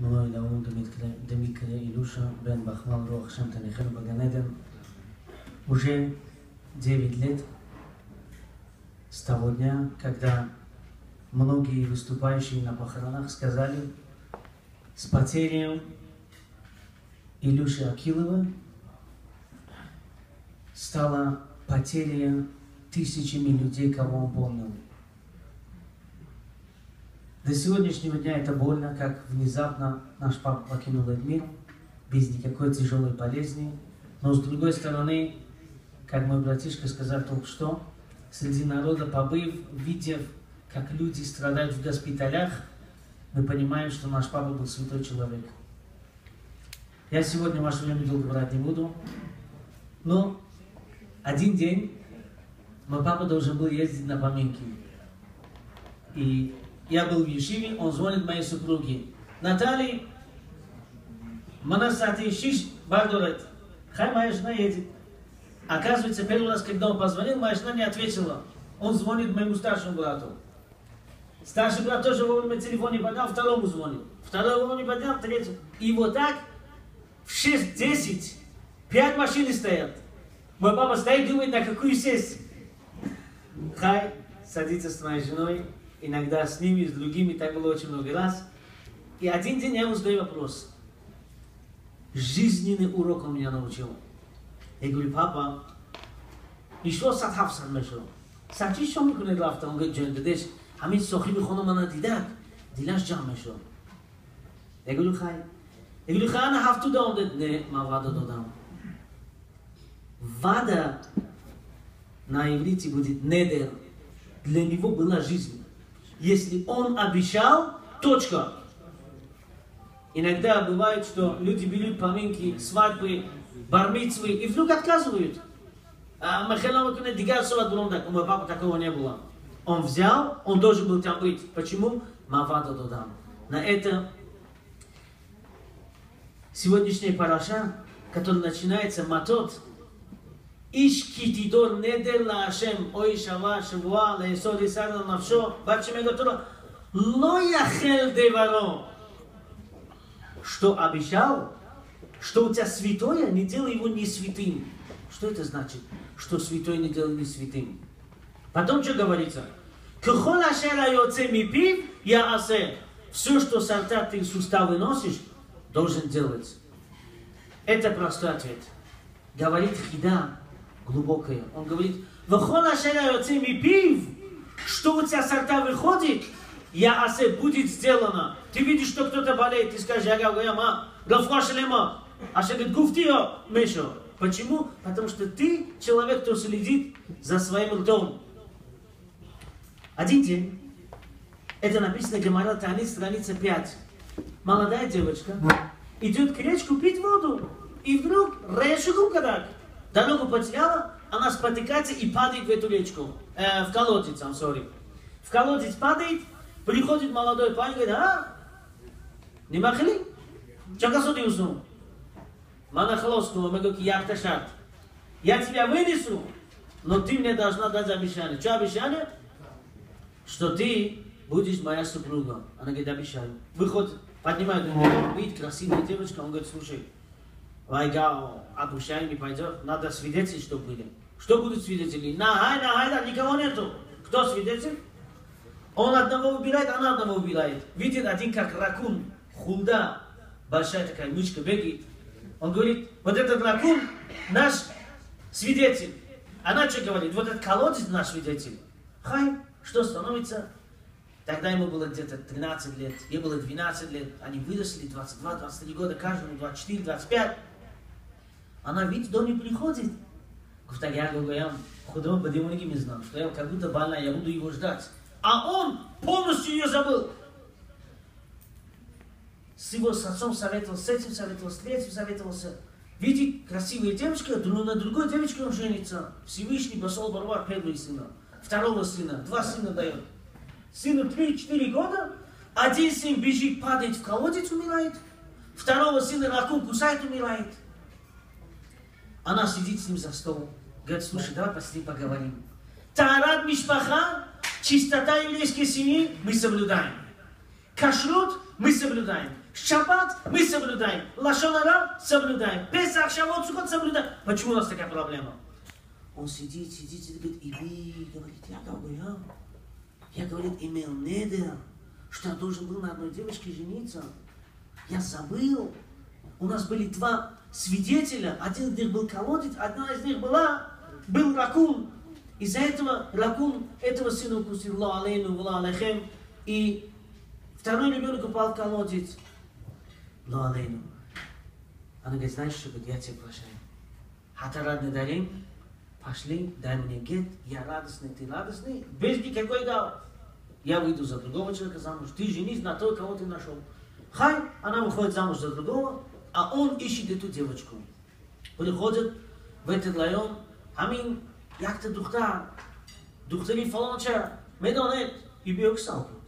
מלוא אלוהים דמיקרא Илюша бен Бахмал Руах Шем Танихен Баганеден уже 9 лет с того дня, когда многие выступающие на похоронах сказали с потерей Илюши Акилова стала потеря тысячами людей, кого он помнил. До сегодняшнего дня это больно, как внезапно наш папа покинул этот мир, без никакой тяжелой болезни. Но с другой стороны, как мой братишка сказал только что, среди народа побыв, видев, как люди страдают в госпиталях, мы понимаем, что наш папа был святой человек. Я сегодня ваше время долго брать не буду, но один день мой папа должен был ездить на поминки. И я был в Ешиве, он звонит моей супруге. Наталья, Манасати Шиш Бардурет. Хай моя жена едет. Оказывается, первый раз, когда он позвонил, моя жена не ответила. Он звонит моему старшему брату. Старший брат тоже вовремя телефон не поднял, второму звонил. Второй вовремя не поднял, третий. И вот так в 6-10 пять машин стоят. Мой папа стоит, думает, на какую сесть. Хай садится с моей женой, иногда с ними, с другими, так было очень много раз. И один день я ему задаю вопрос. Жизненный урок он меня научил. Я говорю, папа, и что сатав сам мешал? Сачи что мы куне лафта? Он говорит, джон, дедеш, хамид сохи бихоно мана дидак, дилаш джам мешал. Я говорю, хай. Я говорю, хай, ана хафту да, он говорит, не, ма вада додам. Вада на иврите будет недер. Для него была жизнь. Если он обещал, точка. Иногда бывает, что люди берут поминки, свадьбы, бармицвы и вдруг отказывают. А Махалама Куне Дигасова так, у моего папы такого не было. Он взял, он должен был там быть. Почему? Мавада додам. На это сегодняшняя параша, которая начинается матот, איש כי תידור נדר להשם, אוי שווה שבועה לאסור יסר על נפשו, בת שמגע תורה, לא יחל דברו. Что обещал, что у тебя святое, не делай его не святым. Что это значит? Что святой не делай не святым. Потом что говорится? Кхол ашера йоце мипив я асе. Все, что с рта ты суставы носишь, должен делать. Это простой ответ. Говорит Хида, глубокое. Он говорит, «Вахона шера пив, что у тебя с рта выходит, я асе будет сделано. Ты видишь, что кто-то болеет, ты скажешь, я говорю, ма, гафуа шлема, а что говорит, гуфтио, мешо. Почему? Потому что ты человек, кто следит за своим ртом. Один день, это написано Гамара Тани, страница 5. Молодая девочка идет к речку пить воду. И вдруг решигу кадак дорогу потеряла, она спотыкается и падает в эту речку, э, в колодец, I'm sorry. В колодец падает, приходит молодой парень, говорит, а, не махли? Чака суди усну? Мана хлоску, мы говорим, як ташат. Я тебя вынесу, но ты мне должна дать обещание. Что обещание? Что ты будешь моя супруга. Она говорит, обещаю. Выходит, поднимает, видит, красивая девочка, он говорит, слушай, Вайгал, обучай не пойдет, надо свидетели, что были. Что будут свидетели? На, ай, на, ай, никого нету. Кто свидетель? Он одного убирает, она одного убирает. Видит один как ракун, хулда, большая такая мышка бегает. Он говорит, вот этот ракун наш свидетель. Она что говорит? Вот этот колодец наш свидетель. Хай, что становится? Тогда ему было где-то 13 лет, ей было 12 лет. Они выросли 22-23 года, каждому 24-25. Она видит, до не приходит. Говорит, я говорю, худого подъемники не знал, что я как будто больная, я буду его ждать. А он полностью ее забыл. С его с отцом советовался, с этим советовался, с третьим советовался. Видит красивая девочка, но на другой девочке он женится. Всевышний пошел Барвар первого сына, второго сына, два сына дает. Сыну 3-4 года, один сын бежит, падает в колодец, умирает. Второго сына ракун кусает, умирает. Она сидит с ним за столом. Говорит, слушай, давай посидим, поговорим. Тарат Мишпаха, чистота еврейской семьи мы соблюдаем. Кашрут мы соблюдаем. Шаббат мы соблюдаем. Лашонара соблюдаем. Песах, Шавот, Сукот соблюдаем. Почему у нас такая проблема? Он сидит, сидит, сидит, говорит, и вы, говорит, я говорю, я, говорит, имел недер, что я должен был на одной девочке жениться. Я забыл. У нас были два свидетеля. Один из них был колодец, одна из них была, был ракун. Из-за этого ракун этого сына укусил алейну, алейхем. И второй ребенок упал в колодец. Ла алейну. Она говорит, знаешь что, я тебя прощаю. Хатарад дарим, пошли, дай мне гет, я радостный, ты радостный, без никакой гал. Я выйду за другого человека замуж, ты женись на той, кого ты нашел. Хай, она выходит замуж за другого, а он ищет эту девочку. Приходит в этот район, амин, як ты духта, духтари фаланча, медонет, и бьет салку.